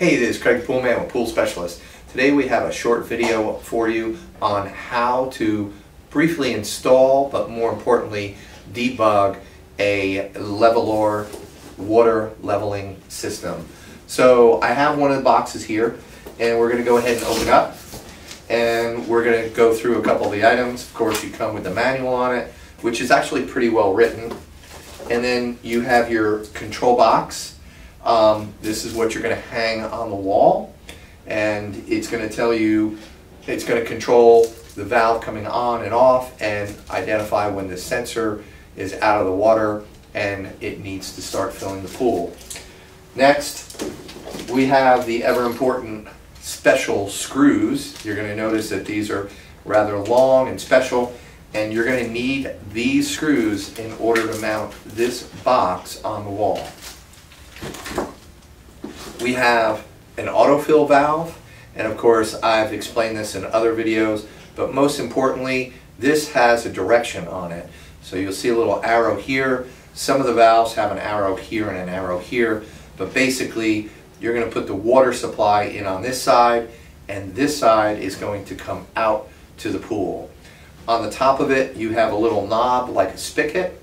Hey, this is Craig Poolman with Pool Specialist. Today we have a short video for you on how to briefly install, but more importantly, debug a Levolor water leveling system. So I have one of the boxes here, and we're going to go ahead and open up, and we're going to go through a couple of the items. Of course, you come with the manual on it, which is actually pretty well written. And then you have your control box, um, this is what you're going to hang on the wall and it's going to tell you, it's going to control the valve coming on and off and identify when the sensor is out of the water and it needs to start filling the pool. Next, we have the ever important special screws. You're going to notice that these are rather long and special and you're going to need these screws in order to mount this box on the wall. We have an autofill valve, and of course I've explained this in other videos, but most importantly, this has a direction on it. So you'll see a little arrow here. Some of the valves have an arrow here and an arrow here, but basically you're going to put the water supply in on this side, and this side is going to come out to the pool. On the top of it, you have a little knob like a spigot,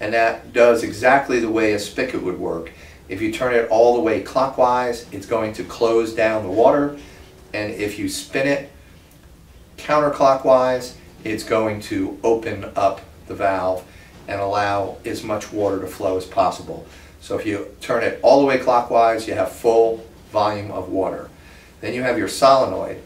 and that does exactly the way a spigot would work. If you turn it all the way clockwise, it's going to close down the water. And if you spin it counterclockwise, it's going to open up the valve and allow as much water to flow as possible. So if you turn it all the way clockwise, you have full volume of water. Then you have your solenoid.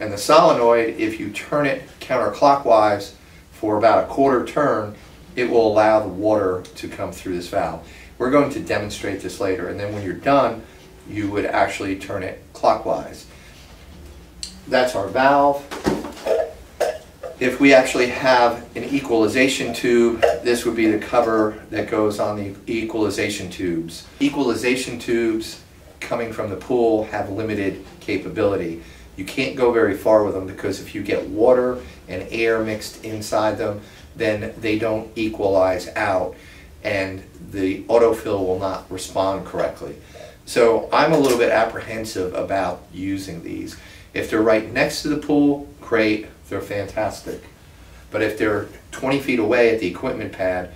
And the solenoid, if you turn it counterclockwise for about a quarter turn, it will allow the water to come through this valve. We're going to demonstrate this later, and then when you're done, you would actually turn it clockwise. That's our valve. If we actually have an equalization tube, this would be the cover that goes on the equalization tubes. Equalization tubes coming from the pool have limited capability. You can't go very far with them because if you get water and air mixed inside them, then they don't equalize out and the autofill will not respond correctly. So I'm a little bit apprehensive about using these. If they're right next to the pool, great, they're fantastic. But if they're 20 feet away at the equipment pad,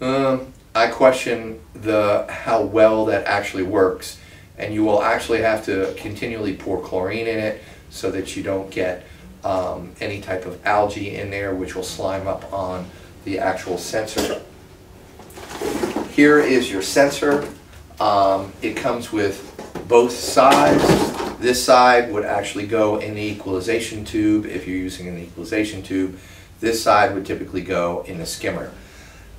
um, I question the how well that actually works. And you will actually have to continually pour chlorine in it so that you don't get um, any type of algae in there which will slime up on the actual sensor. Here is your sensor. Um, it comes with both sides. This side would actually go in the equalization tube if you're using an equalization tube. This side would typically go in the skimmer.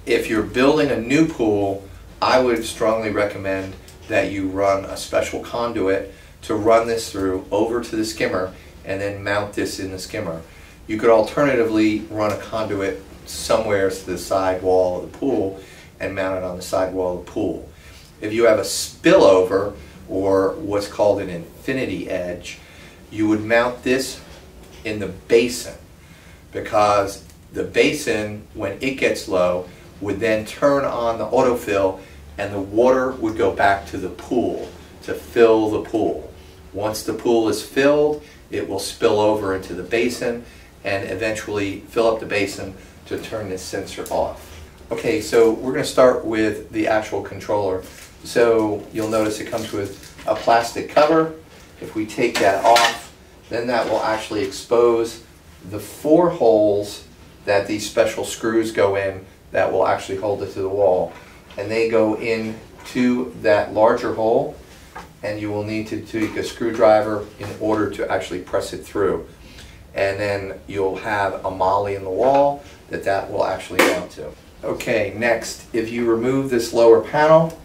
If you're building a new pool, I would strongly recommend that you run a special conduit to run this through over to the skimmer and then mount this in the skimmer. You could alternatively run a conduit somewhere to the side wall of the pool and mount it on the side wall of the pool. If you have a spillover or what's called an infinity edge, you would mount this in the basin because the basin, when it gets low, would then turn on the autofill and the water would go back to the pool to fill the pool. Once the pool is filled, it will spill over into the basin and eventually fill up the basin to turn this sensor off. Okay, so we're going to start with the actual controller. So you'll notice it comes with a plastic cover. If we take that off, then that will actually expose the four holes that these special screws go in that will actually hold it to the wall. And they go in to that larger hole and you will need to take a screwdriver in order to actually press it through. And then you'll have a molly in the wall that that will actually mount to. Okay, next, if you remove this lower panel,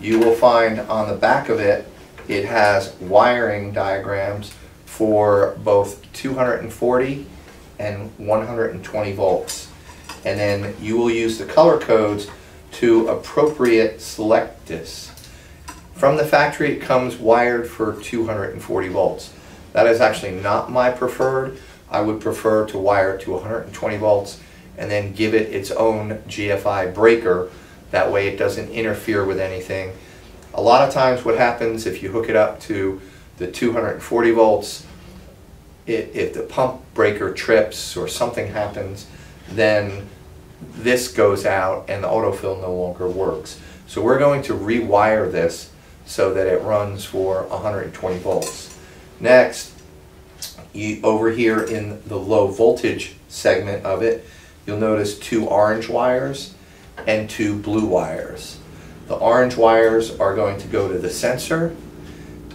you will find on the back of it, it has wiring diagrams for both 240 and 120 volts. And then you will use the color codes to appropriate select this. From the factory, it comes wired for 240 volts. That is actually not my preferred. I would prefer to wire to 120 volts and then give it its own GFI breaker. That way it doesn't interfere with anything. A lot of times what happens if you hook it up to the 240 volts, if, if the pump breaker trips or something happens, then this goes out and the autofill no longer works. So we're going to rewire this so that it runs for 120 volts. Next, you, over here in the low voltage segment of it, you'll notice two orange wires and two blue wires. The orange wires are going to go to the sensor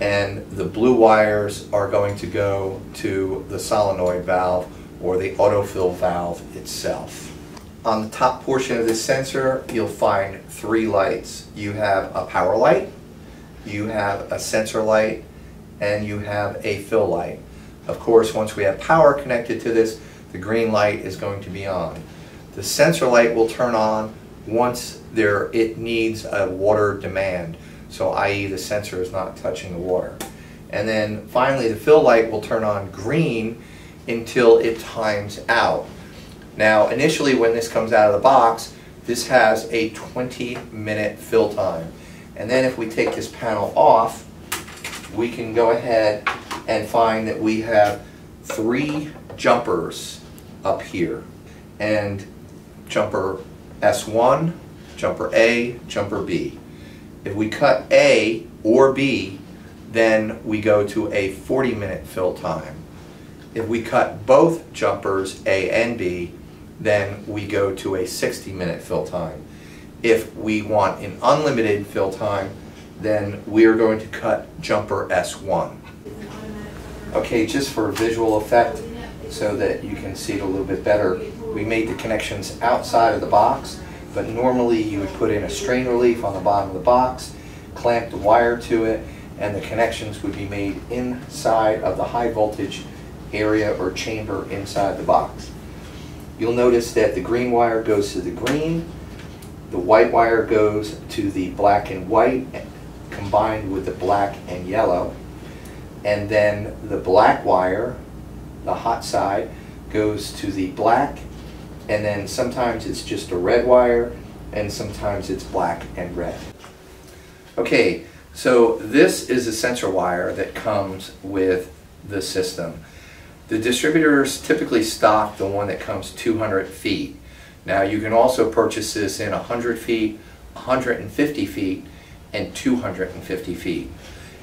and the blue wires are going to go to the solenoid valve or the autofill valve itself. On the top portion of this sensor, you'll find three lights. You have a power light, you have a sensor light, and you have a fill light. Of course, once we have power connected to this, the green light is going to be on. The sensor light will turn on once there it needs a water demand, so i.e. the sensor is not touching the water. And then finally the fill light will turn on green until it times out. Now initially when this comes out of the box, this has a 20 minute fill time. And then if we take this panel off, we can go ahead and find that we have three jumpers up here. And jumper S1, jumper A, jumper B. If we cut A or B, then we go to a 40 minute fill time. If we cut both jumpers A and B, then we go to a 60 minute fill time. If we want an unlimited fill time, then we are going to cut jumper S1. Okay, just for visual effect, so that you can see it a little bit better, we made the connections outside of the box, but normally you would put in a strain relief on the bottom of the box, clamp the wire to it, and the connections would be made inside of the high voltage area or chamber inside the box. You'll notice that the green wire goes to the green, the white wire goes to the black and white combined with the black and yellow, and then the black wire, the hot side, goes to the black, and then sometimes it's just a red wire, and sometimes it's black and red. Okay, so this is a sensor wire that comes with the system. The distributors typically stock the one that comes 200 feet. Now you can also purchase this in 100 feet, 150 feet, and 250 feet.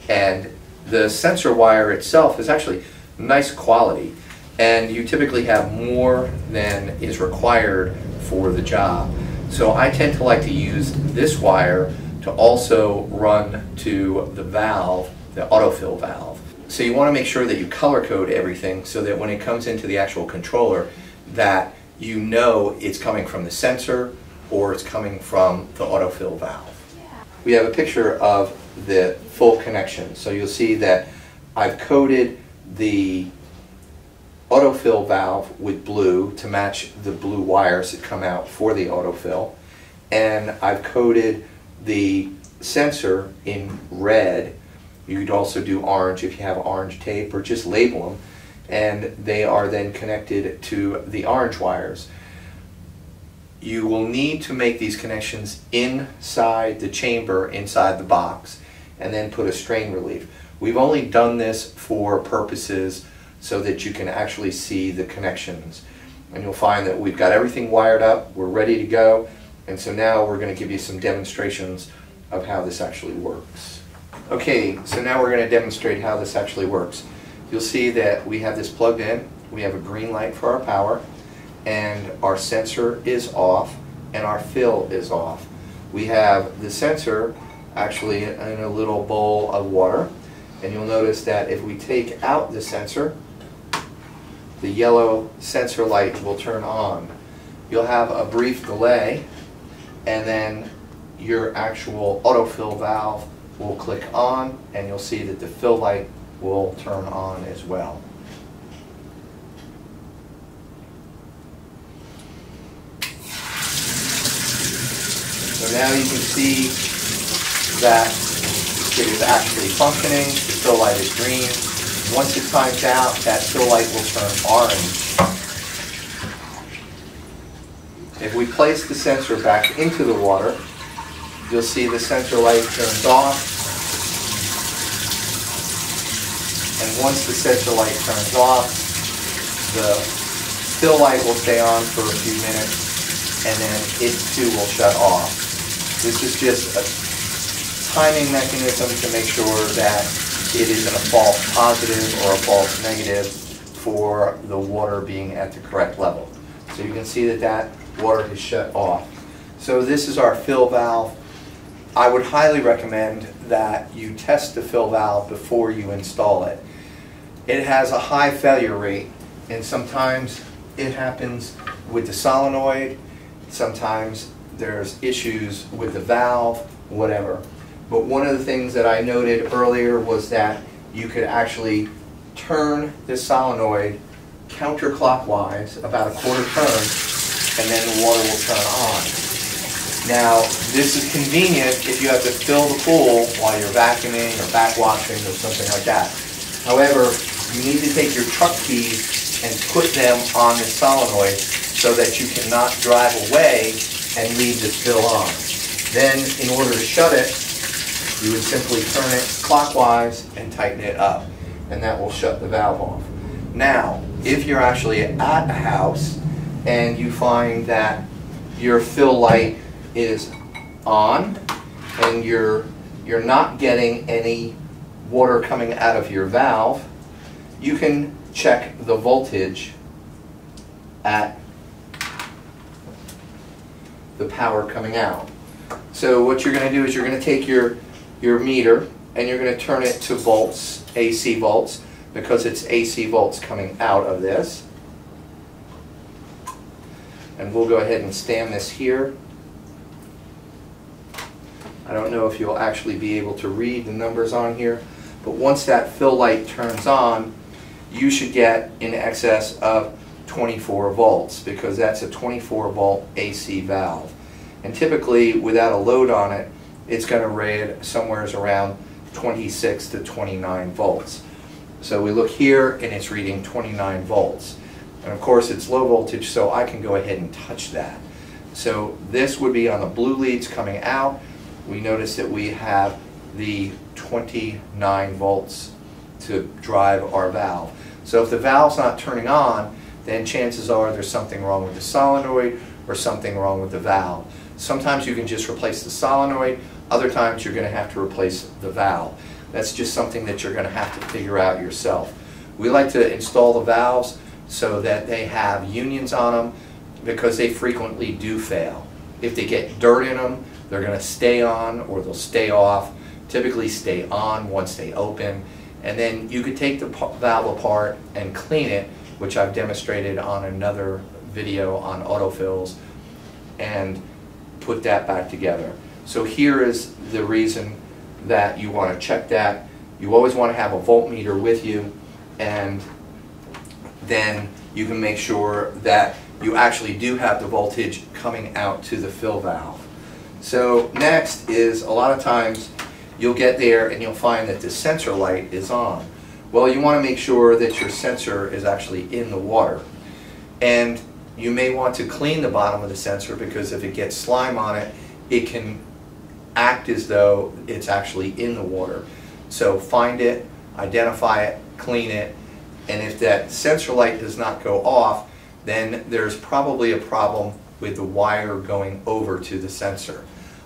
And the sensor wire itself is actually nice quality and you typically have more than is required for the job. So I tend to like to use this wire to also run to the valve, the autofill valve. So you want to make sure that you color code everything so that when it comes into the actual controller that you know it's coming from the sensor or it's coming from the autofill valve. We have a picture of the full connection. So you'll see that I've coded the autofill valve with blue to match the blue wires that come out for the autofill. And I've coated the sensor in red You'd also do orange if you have orange tape or just label them and they are then connected to the orange wires. You will need to make these connections inside the chamber, inside the box, and then put a strain relief. We've only done this for purposes so that you can actually see the connections. And you'll find that we've got everything wired up, we're ready to go, and so now we're going to give you some demonstrations of how this actually works. Okay, so now we're going to demonstrate how this actually works. You'll see that we have this plugged in, we have a green light for our power, and our sensor is off, and our fill is off. We have the sensor actually in a little bowl of water, and you'll notice that if we take out the sensor, the yellow sensor light will turn on. You'll have a brief delay, and then your actual autofill valve will click on and you'll see that the fill light will turn on as well. So now you can see that it is actually functioning, the still light is green. Once it times out, that still light will turn orange. If we place the sensor back into the water, you'll see the sensor light turns off. And once the sensor light turns off, the still light will stay on for a few minutes, and then it too will shut off. This is just a timing mechanism to make sure that it isn't a false positive or a false negative for the water being at the correct level. So you can see that that water is shut off. So this is our fill valve. I would highly recommend that you test the fill valve before you install it. It has a high failure rate and sometimes it happens with the solenoid, sometimes there's issues with the valve, whatever. But one of the things that I noted earlier was that you could actually turn this solenoid counterclockwise about a quarter turn and then the water will turn on. Now, this is convenient if you have to fill the pool while you're vacuuming or backwashing or something like that. However, you need to take your truck keys and put them on the solenoid so that you cannot drive away and leave the fill on. Then, in order to shut it, you would simply turn it clockwise and tighten it up, and that will shut the valve off. Now, if you're actually at a house and you find that your fill light is on and you're, you're not getting any water coming out of your valve, you can check the voltage at the power coming out. So what you're going to do is you're going to take your, your meter and you're going to turn it to volts, AC volts, because it's AC volts coming out of this. And we'll go ahead and stand this here. I don't know if you'll actually be able to read the numbers on here, but once that fill light turns on, you should get in excess of 24 volts because that's a 24 volt AC valve. And typically, without a load on it, it's going to read somewhere around 26 to 29 volts. So we look here and it's reading 29 volts. And of course it's low voltage so I can go ahead and touch that. So this would be on the blue leads coming out. We notice that we have the 29 volts to drive our valve. So if the valve's not turning on, then chances are there's something wrong with the solenoid or something wrong with the valve. Sometimes you can just replace the solenoid, other times you're going to have to replace the valve. That's just something that you're going to have to figure out yourself. We like to install the valves so that they have unions on them because they frequently do fail. If they get dirt in them, they're going to stay on or they'll stay off, typically stay on once they open. And then you could take the valve apart and clean it, which I've demonstrated on another video on autofills, and put that back together. So here is the reason that you want to check that. You always want to have a voltmeter with you and then you can make sure that you actually do have the voltage coming out to the fill valve. So next is a lot of times you'll get there and you'll find that the sensor light is on. Well, you want to make sure that your sensor is actually in the water. And you may want to clean the bottom of the sensor because if it gets slime on it, it can act as though it's actually in the water. So find it, identify it, clean it, and if that sensor light does not go off, then there's probably a problem with the wire going over to the sensor.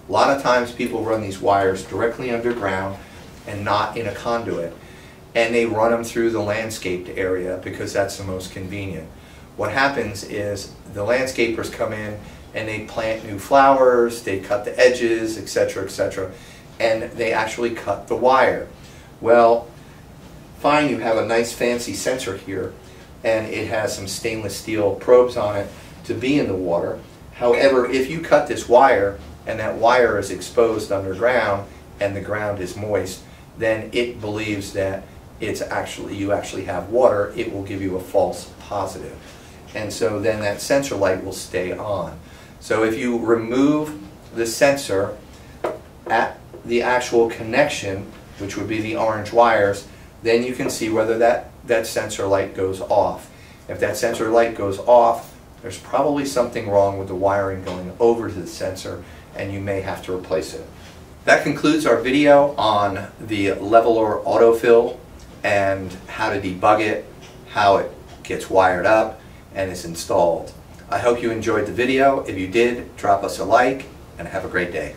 A lot of times people run these wires directly underground and not in a conduit. And they run them through the landscaped area because that's the most convenient. What happens is the landscapers come in and they plant new flowers, they cut the edges, etc., etc., and they actually cut the wire. Well, fine, you have a nice fancy sensor here, and it has some stainless steel probes on it to be in the water. However, if you cut this wire and that wire is exposed underground and the ground is moist, then it believes that it's actually you actually have water, it will give you a false positive. And so then that sensor light will stay on. So if you remove the sensor at the actual connection, which would be the orange wires, then you can see whether that, that sensor light goes off. If that sensor light goes off, there's probably something wrong with the wiring going over to the sensor and you may have to replace it. That concludes our video on the Levolor autofill and how to debug it, how it gets wired up and is installed. I hope you enjoyed the video. If you did, drop us a like and have a great day.